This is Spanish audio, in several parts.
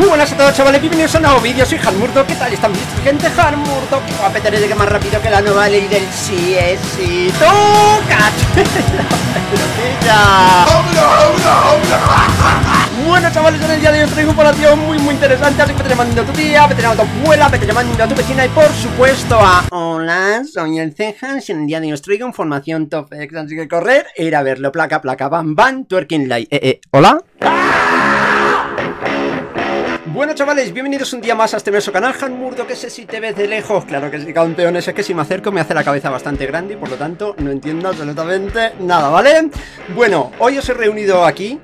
Muy buenas a todos chavales, bienvenidos a un nuevo vídeo, soy Hanmurdo, ¿qué tal están mis gente? Hanmurdo, que guapete de que más rápido que la nueva ley del sí, ¡Toca! Bueno chavales, en el día de hoy os traigo información muy muy interesante Así que te llamando a tu tía, vete llamando a tu abuela, vete llamando a tu vecina Y por supuesto a... Hola, soy el Cejas y en el día de hoy os traigo información top Así que correr e ir a verlo, placa, placa, bam, bam, twerking light Eh, eh, ¿hola? Bueno chavales, bienvenidos un día más a este nuestro canal Hanmurdo, que sé si te ves de lejos Claro que sí, campeones, es que si me acerco me hace la cabeza bastante grande Y por lo tanto no entiendo absolutamente nada, ¿vale? Bueno, hoy os he reunido aquí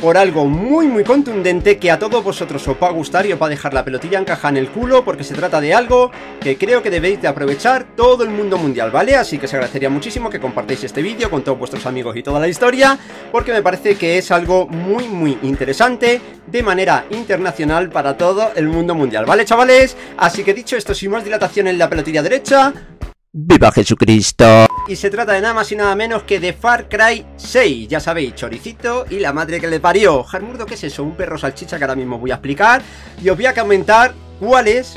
por algo muy muy contundente que a todos vosotros os va a gustar y os va a dejar la pelotilla encaja en el culo porque se trata de algo que creo que debéis de aprovechar todo el mundo mundial, ¿vale? Así que se agradecería muchísimo que compartáis este vídeo con todos vuestros amigos y toda la historia porque me parece que es algo muy muy interesante de manera internacional para todo el mundo mundial, ¿vale chavales? Así que dicho esto, sin más dilatación en la pelotilla derecha, ¡Viva Jesucristo! Y se trata de nada más y nada menos que de Far Cry 6 Ya sabéis, choricito y la madre que le parió Jarmurdo, ¿qué es eso? Un perro salchicha que ahora mismo voy a explicar Y os voy a comentar cuál es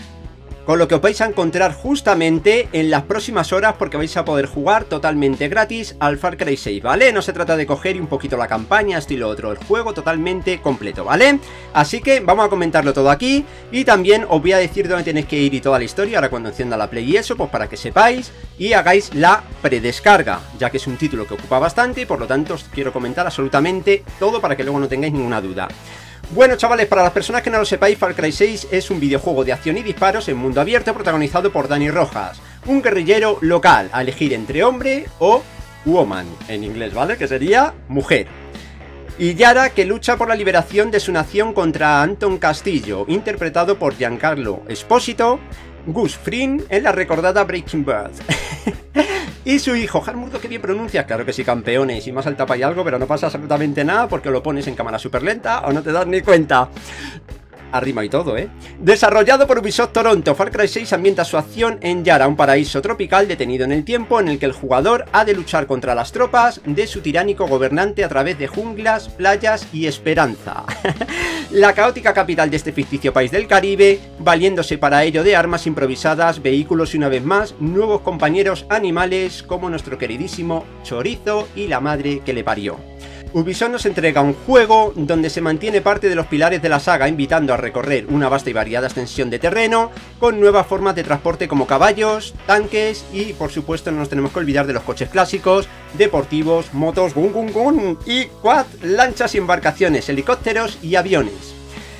con lo que os vais a encontrar justamente en las próximas horas porque vais a poder jugar totalmente gratis al Far Cry 6, ¿vale? No se trata de coger un poquito la campaña, estilo otro, el juego totalmente completo, ¿vale? Así que vamos a comentarlo todo aquí y también os voy a decir dónde tenéis que ir y toda la historia ahora cuando encienda la Play y eso, pues para que sepáis y hagáis la predescarga, ya que es un título que ocupa bastante y por lo tanto os quiero comentar absolutamente todo para que luego no tengáis ninguna duda. Bueno chavales, para las personas que no lo sepáis, Far Cry 6 es un videojuego de acción y disparos en mundo abierto protagonizado por Dani Rojas, un guerrillero local a elegir entre hombre o woman, en inglés, ¿vale? Que sería mujer. Y Yara que lucha por la liberación de su nación contra Anton Castillo, interpretado por Giancarlo Espósito, Gus Fring en la recordada Breaking Bad. y su hijo, Harmurdo, que bien pronuncia, claro que sí, campeones, y más al tapa y algo, pero no pasa absolutamente nada porque lo pones en cámara súper lenta o no te das ni cuenta. Arrima y todo, ¿eh? Desarrollado por Ubisoft Toronto, Far Cry 6 ambienta su acción en Yara, un paraíso tropical detenido en el tiempo en el que el jugador ha de luchar contra las tropas de su tiránico gobernante a través de junglas, playas y esperanza. la caótica capital de este ficticio país del Caribe, valiéndose para ello de armas improvisadas, vehículos y una vez más, nuevos compañeros animales como nuestro queridísimo Chorizo y la madre que le parió. Ubisoft nos entrega un juego donde se mantiene parte de los pilares de la saga invitando a recorrer una vasta y variada extensión de terreno con nuevas formas de transporte como caballos, tanques y por supuesto no nos tenemos que olvidar de los coches clásicos, deportivos, motos, gun gun gun y quad, lanchas y embarcaciones, helicópteros y aviones.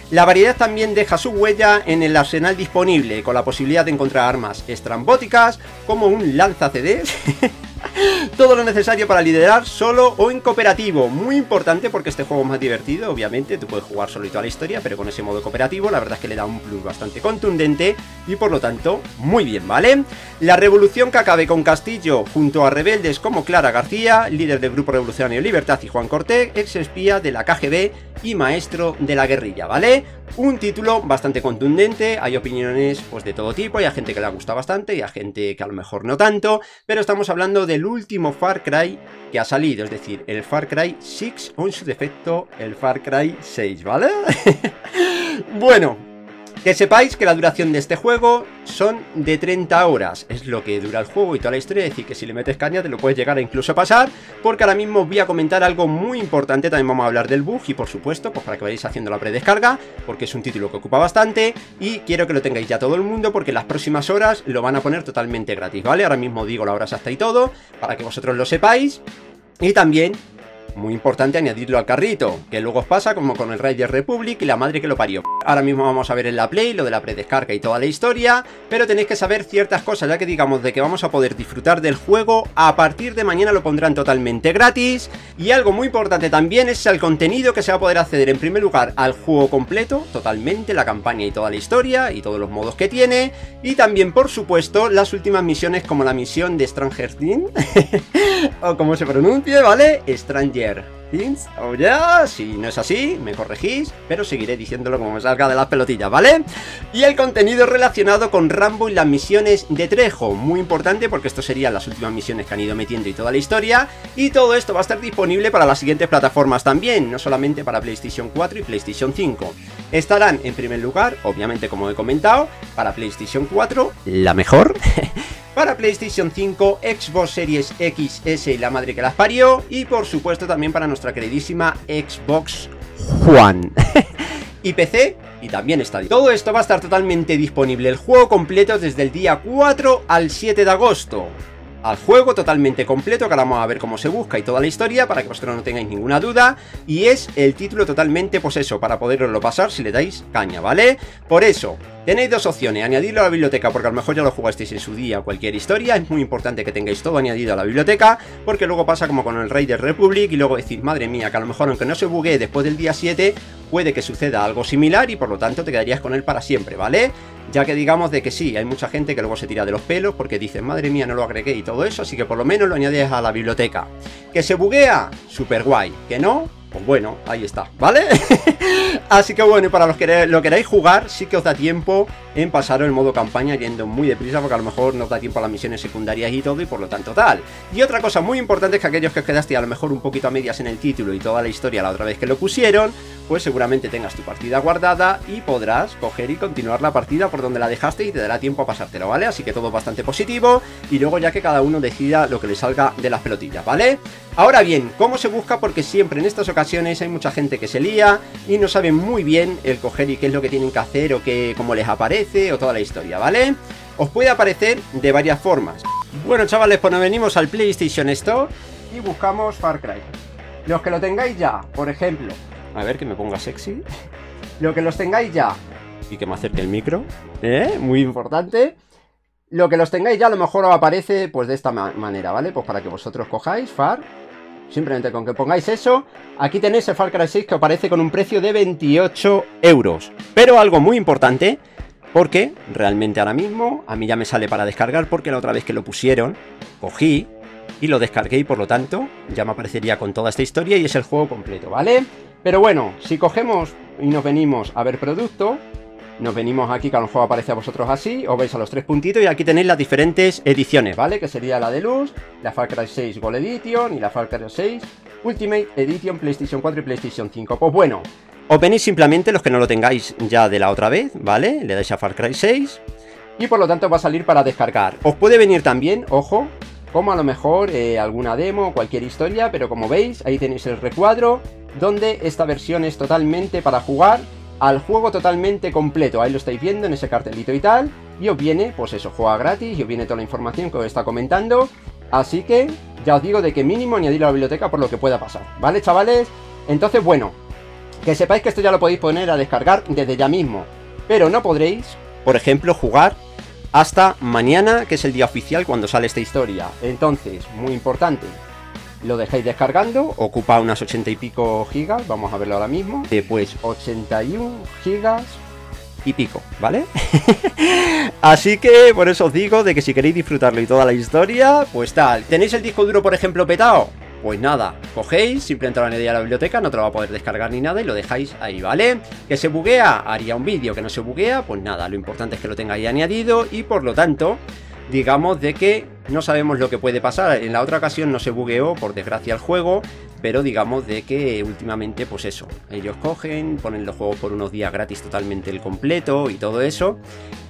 La variedad también deja su huella en el arsenal disponible, con la posibilidad de encontrar armas estrambóticas como un lanza CDs Todo lo necesario para liderar solo o en cooperativo. Muy importante porque este juego es más divertido, obviamente. Tú puedes jugar solo y toda la historia, pero con ese modo cooperativo la verdad es que le da un plus bastante contundente y por lo tanto muy bien, ¿vale? La revolución que acabe con Castillo junto a rebeldes como Clara García, líder del Grupo Revolucionario Libertad y Juan Cortés, ex espía de la KGB y maestro de la guerrilla, ¿vale? Un título bastante contundente, hay opiniones pues de todo tipo, hay gente que le ha gustado bastante y hay gente que a lo mejor no tanto, pero estamos hablando del último Far Cry que ha salido, es decir, el Far Cry 6 o en su defecto el Far Cry 6, ¿vale? bueno, que sepáis que la duración de este juego son de 30 horas, es lo que dura el juego y toda la historia, es decir, que si le metes caña te lo puedes llegar a incluso pasar, porque ahora mismo voy a comentar algo muy importante, también vamos a hablar del bug y por supuesto, pues para que vayáis haciendo la predescarga, porque es un título que ocupa bastante y quiero que lo tengáis ya todo el mundo porque las próximas horas lo van a poner totalmente gratis, ¿vale? Ahora mismo digo la hora exacta y todo, para que vosotros lo sepáis. Y también muy importante añadirlo al carrito, que luego os pasa como con el Rider Republic y la madre que lo parió. Ahora mismo vamos a ver en la Play lo de la predescarga y toda la historia, pero tenéis que saber ciertas cosas, ya que digamos de que vamos a poder disfrutar del juego, a partir de mañana lo pondrán totalmente gratis, y algo muy importante también es el contenido que se va a poder acceder en primer lugar al juego completo, totalmente, la campaña y toda la historia, y todos los modos que tiene, y también por supuesto las últimas misiones como la misión de Stranger Things, o como se pronuncie, ¿vale? Stranger Oh ya, si no es así, me corregís, pero seguiré diciéndolo como me salga de las pelotillas, ¿vale? Y el contenido relacionado con Rambo y las misiones de Trejo, muy importante porque esto serían las últimas misiones que han ido metiendo y toda la historia, y todo esto va a estar disponible para las siguientes plataformas también, no solamente para PlayStation 4 y PlayStation 5. Estarán en primer lugar, obviamente como he comentado, para PlayStation 4, la mejor, para PlayStation 5, Xbox Series X, S y la madre que las parió, y por supuesto también para nuestra queridísima Xbox One. y PC, y también está. Todo esto va a estar totalmente disponible, el juego completo desde el día 4 al 7 de agosto al juego totalmente completo, que ahora vamos a ver cómo se busca y toda la historia, para que vosotros no tengáis ninguna duda, y es el título totalmente, pues eso, para poderoslo pasar si le dais caña, ¿vale? Por eso, tenéis dos opciones, añadirlo a la biblioteca, porque a lo mejor ya lo jugasteis en su día, cualquier historia, es muy importante que tengáis todo añadido a la biblioteca, porque luego pasa como con el Raider Republic, y luego decís, madre mía, que a lo mejor aunque no se buguee después del día 7, puede que suceda algo similar, y por lo tanto te quedarías con él para siempre, ¿vale? Ya que digamos de que sí, hay mucha gente que luego se tira de los pelos porque dicen, madre mía, no lo agregué y todo eso, así que por lo menos lo añades a la biblioteca. ¿Que se buguea? Super guay. ¿Que no? Pues bueno, ahí está, ¿vale? Así que bueno, y para los que lo queráis jugar, sí que os da tiempo en pasar el modo campaña yendo muy deprisa, porque a lo mejor no os da tiempo a las misiones secundarias y todo, y por lo tanto tal. Y otra cosa muy importante es que aquellos que os quedaste a lo mejor un poquito a medias en el título y toda la historia la otra vez que lo pusieron, pues seguramente tengas tu partida guardada y podrás coger y continuar la partida por donde la dejaste y te dará tiempo a pasártelo, ¿vale? Así que todo bastante positivo, y luego ya que cada uno decida lo que le salga de las pelotillas, ¿vale? Ahora bien, ¿cómo se busca? Porque siempre en estas ocasiones hay mucha gente que se lía y no sabe muy bien el coger y qué es lo que tienen que hacer o qué, cómo les aparece o toda la historia, ¿vale? Os puede aparecer de varias formas. Bueno, chavales, pues nos venimos al PlayStation Store y buscamos Far Cry. Los que lo tengáis ya, por ejemplo, a ver que me ponga sexy. Lo que los tengáis ya y que me acerque el micro, ¿eh? Muy importante. Lo que los tengáis ya a lo mejor os aparece pues de esta manera, ¿vale? Pues para que vosotros cojáis Far Simplemente con que pongáis eso, aquí tenéis el Far Cry 6 que aparece con un precio de 28 euros. Pero algo muy importante, porque realmente ahora mismo a mí ya me sale para descargar, porque la otra vez que lo pusieron, cogí y lo descargué y por lo tanto ya me aparecería con toda esta historia y es el juego completo, ¿vale? Pero bueno, si cogemos y nos venimos a ver producto, nos venimos aquí, que a lo mejor aparece a vosotros así, os veis a los tres puntitos y aquí tenéis las diferentes ediciones, ¿vale? Que sería la de luz, la Far Cry 6 Gold Edition y la Far Cry 6 Ultimate Edition PlayStation 4 y PlayStation 5. Pues bueno, os venís simplemente los que no lo tengáis ya de la otra vez, ¿vale? Le dais a Far Cry 6 y por lo tanto va a salir para descargar. Os puede venir también, ojo, como a lo mejor eh, alguna demo, cualquier historia, pero como veis, ahí tenéis el recuadro, donde esta versión es totalmente para jugar al juego totalmente completo. Ahí lo estáis viendo en ese cartelito y tal. Y os viene, pues eso, juega gratis y os viene toda la información que os está comentando. Así que ya os digo de que mínimo añadir a la biblioteca por lo que pueda pasar. ¿Vale, chavales? Entonces, bueno, que sepáis que esto ya lo podéis poner a descargar desde ya mismo. Pero no podréis, por ejemplo, jugar hasta mañana, que es el día oficial cuando sale esta historia. Entonces, muy importante, lo dejáis descargando, ocupa unas 80 y pico gigas, vamos a verlo ahora mismo, después 81 gigas y pico, ¿vale? Así que por eso os digo de que si queréis disfrutarlo y toda la historia, pues tal. ¿Tenéis el disco duro, por ejemplo, petado? Pues nada, cogéis, simplemente lo añadís a la biblioteca, no te lo va a poder descargar ni nada y lo dejáis ahí, ¿vale? Que se buguea, haría un vídeo, que no se buguea, pues nada, lo importante es que lo tengáis añadido y por lo tanto digamos de que no sabemos lo que puede pasar. En la otra ocasión no se bugueó, por desgracia, el juego, pero digamos de que últimamente, pues eso, ellos cogen, ponen los juegos por unos días gratis totalmente el completo y todo eso,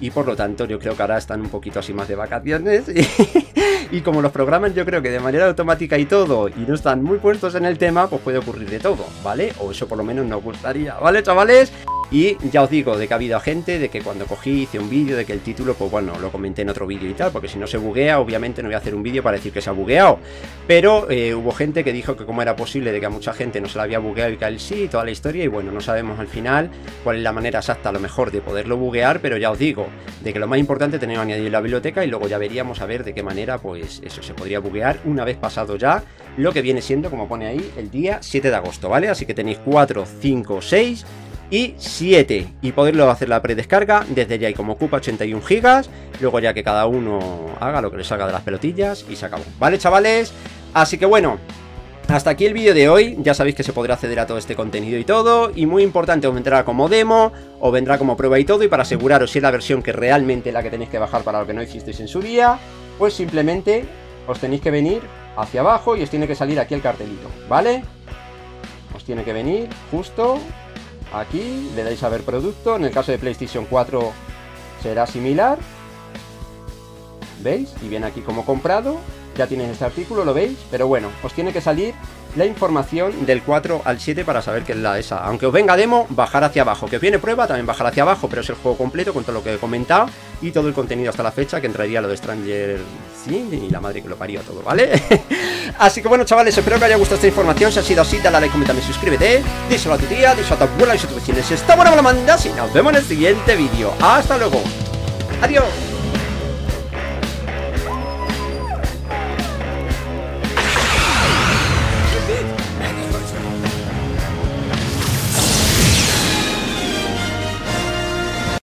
y por lo tanto yo creo que ahora están un poquito así más de vacaciones, y, y como los programan yo creo que de manera automática y todo, y no están muy puestos en el tema, pues puede ocurrir de todo, ¿vale? O eso por lo menos nos gustaría, ¿vale, chavales? Y ya os digo de que ha habido gente de que cuando cogí hice un vídeo de que el título, pues bueno, lo comenté en otro vídeo y tal, porque si no se buguea, obviamente no voy a hacer un vídeo para decir que se ha bugueado. Pero eh, hubo gente que dijo que cómo era posible de que a mucha gente no se la había bugueado y que a él sí, toda la historia, y bueno, no sabemos al final cuál es la manera exacta a lo mejor de poderlo buguear, pero ya os digo, de que lo más importante es tener añadir la biblioteca y luego ya veríamos a ver de qué manera, pues eso se podría buguear una vez pasado ya lo que viene siendo, como pone ahí, el día 7 de agosto, ¿vale? Así que tenéis 4, 5, 6 y 7 y poderlo hacer la predescarga desde ya y como ocupa 81 gigas luego ya que cada uno haga lo que le salga de las pelotillas y se acabó. Vale chavales así que bueno Hasta aquí el vídeo de hoy, ya sabéis que se podrá acceder a todo este contenido y todo, y muy importante, os vendrá como demo, o vendrá como prueba y todo, y para aseguraros si es la versión que realmente la que tenéis que bajar para lo que no hicisteis en su día, pues simplemente os tenéis que venir hacia abajo y os tiene que salir aquí el cartelito, ¿vale? Os tiene que venir justo aquí, le dais a ver producto, en el caso de PlayStation 4 será similar, ¿veis? Y viene aquí como comprado, ya tienes este artículo, lo veis, pero bueno, os tiene que salir la información del 4 al 7 para saber que es la esa. Aunque os venga demo, bajar hacia abajo. Que os viene prueba, también bajar hacia abajo, pero es el juego completo con todo lo que he comentado y todo el contenido hasta la fecha, que entraría lo de Stranger sí y la madre que lo parió todo, ¿vale? así que bueno, chavales, espero que os haya gustado esta información. Si ha sido así, dale like, coméntame, suscríbete, díselo a tu tía, díselo a tu abuela, díselo a tus vecinos. Está buena, me lo mandas y nos vemos en el siguiente vídeo. ¡Hasta luego! ¡Adiós!